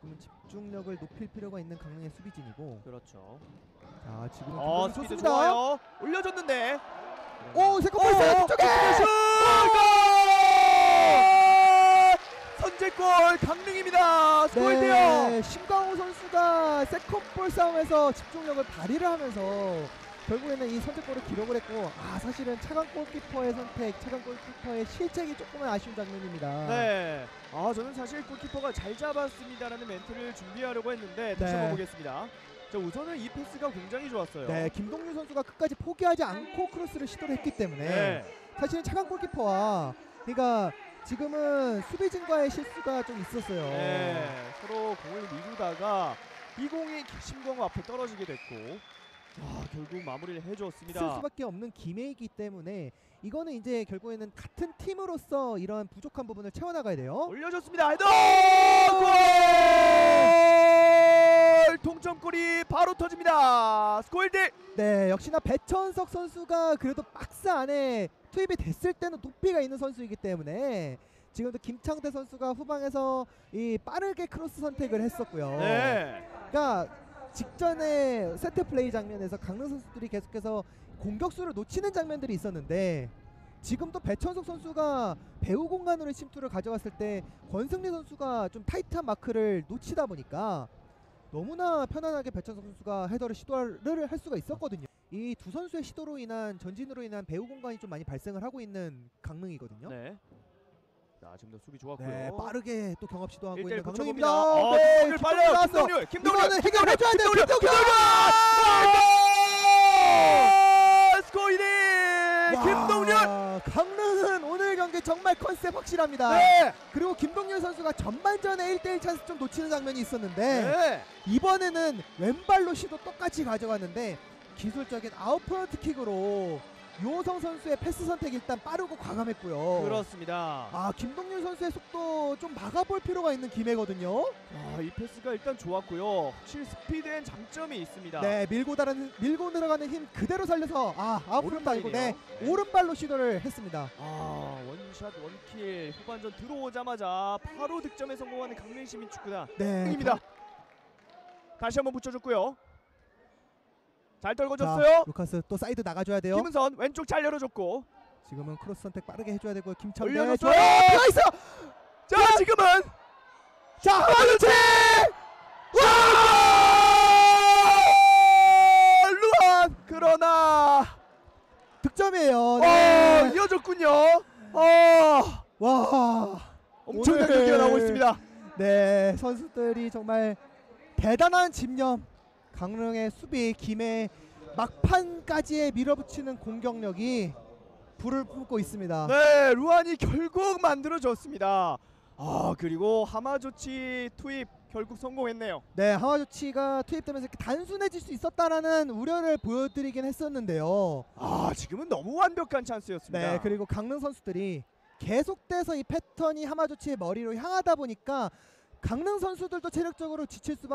조금 집중력을 높일 필요가 있는 강릉의 수비진이고 그렇죠. 자 지금은 어, 스피드 좋습니다. 좋아요. 올려줬는데. 오 second ball 쪽에 슛! 골! 선제골 강릉입니다. 스코어 1대0. 네, 심광호 선수가 second ball 싸움에서 집중력을 발휘를 하면서 결국에는 이 선제골을 기록을 했고 아 사실은 차강 골키퍼의 선택, 차강 골키퍼의 실책이 조금은 아쉬운 장면입니다. 네. 아 저는 사실 골키퍼가 잘 잡았습니다라는 멘트를 준비하려고 했는데 다시 네. 한번 보겠습니다. 자 우선은 이 패스가 굉장히 좋았어요. 네, 김동률 선수가 끝까지 포기하지 않고 크로스를 시도를 했기 때문에 네. 사실은 차강 골키퍼와 그러니까 지금은 수비진과의 실수가 좀 있었어요. 네. 서로 공을 미루다가 이 공이 심광호 앞에 떨어지게 됐고 아, 결국 마무리를 쓸 해주었습니다. 수밖에 없는 기회이기 때문에 이거는 이제 결국에는 같은 팀으로서 이런 부족한 부분을 채워나가야 돼요. 올려줬습니다. 헤더! 골! 동점골이 바로 터집니다. 스코어 1대1. 네, 역시나 배천석 선수가 그래도 박스 안에 투입이 됐을 때는 높이가 있는 선수이기 때문에 지금도 김창대 선수가 후방에서 이 빠르게 크로스 선택을 했었고요. 네. 그러니까 직전에 세트 플레이 장면에서 강릉 선수들이 계속해서 공격수를 놓치는 장면들이 있었는데 지금도 배천석 선수가 배우 공간으로 침투를 가져갔을 때 권승리 선수가 좀 타이트한 마크를 놓치다 보니까 너무나 편안하게 배천석 선수가 헤더를 시도를 할 수가 있었거든요. 이 두 선수의 시도로 인한 전진으로 인한 배우 공간이 좀 많이 발생을 하고 있는 강릉이거든요. 네. 자, 지금도 수비 좋았고요. 네, 빠르게 또 경합 시도하고 있는 1대1 강릉입니다. 붙여봅니다. 어, 네, 김동률 빨라요. 나왔어. 김동률. 김동률. 이거는 해결해줘야 돼요. 김동률. 김동률. 김동률. 와, 김동률. 강릉은 오늘 경기 정말 컨셉 확실합니다. 네. 그리고 김동률 선수가 전반전에 1대1 찬스 좀 놓치는 장면이 있었는데 네. 이번에는 왼발로 시도 똑같이 가져갔는데 기술적인 아웃프런트 킥으로 요성 선수의 패스 선택 일단 빠르고 과감했고요. 그렇습니다. 아 김동률 선수의 속도 좀 막아볼 필요가 있는 기회거든요. 아, 이 패스가 일단 좋았고요. 확실히 스피드엔 장점이 있습니다. 네 밀고 다는 밀고 들어가는 힘 그대로 살려서 아 아웃프런트 아니고 네. 네. 오른발로 시도를 했습니다. 아, one shot one kill 후반전 들어오자마자 바로 득점에 성공하는 강릉시민축구단 네 입니다. 다시 한번 붙여줬고요. 잘 자, 떨궈줬어요. 루카스 또 사이드 나가줘야 돼요. 김은선 왼쪽 잘 열어줬고 지금은 크로스 선택 빠르게 해줘야 되고 김창대 올려줬어요. 들어가 있어. 자 지금은 자 와! 루안 그러나 득점이에요. 어 네. 이어졌군요. 어 와. 엄청난 오늘- 경기가 나오고 있습니다. 네 선수들이 정말 대단한 집념. 강릉의 수비 김해 막판까지의 밀어붙이는 공격력이 불을 품고 있습니다. 네, 루안이 결국 만들어졌습니다. 아 그리고 하마조치 투입 결국 성공했네요. 네, 하와조치가 투입되면서 이렇게 단순해질 수 있었다라는 우려를 보여드리긴 했었는데요. 아 지금은 너무 완벽한 찬스였습니다. 네, 그리고 강릉 선수들이 계속돼서 이 패턴이 하마조치의 머리로 향하다 보니까 강릉 선수들도 체력적으로 지칠 수밖에